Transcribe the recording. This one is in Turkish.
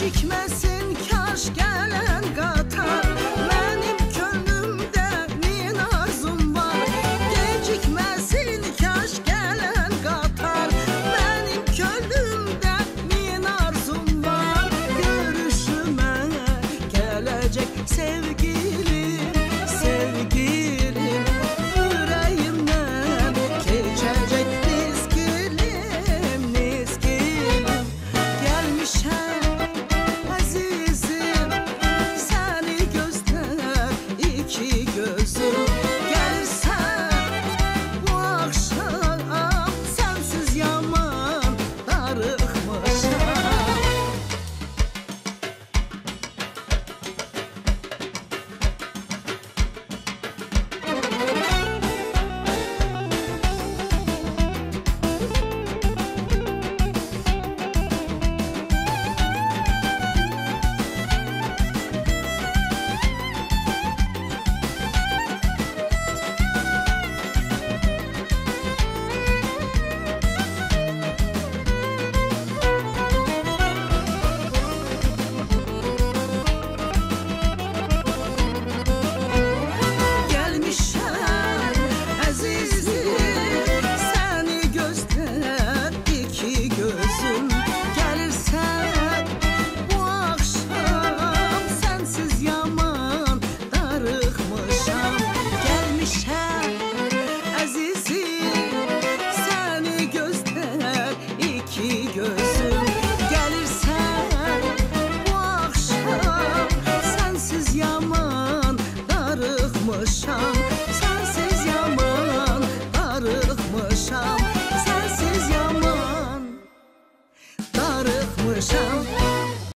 Gecikmesin kaş gelen katar. Benim gönlümde minazım var. Gecikmesin kaş gelen katar. Benim gönlümde minarzum var. Görüşüme gelecek sevgilim Sevgilim. Yüreğimden geçecek nisgilim Nisgilim gelmişem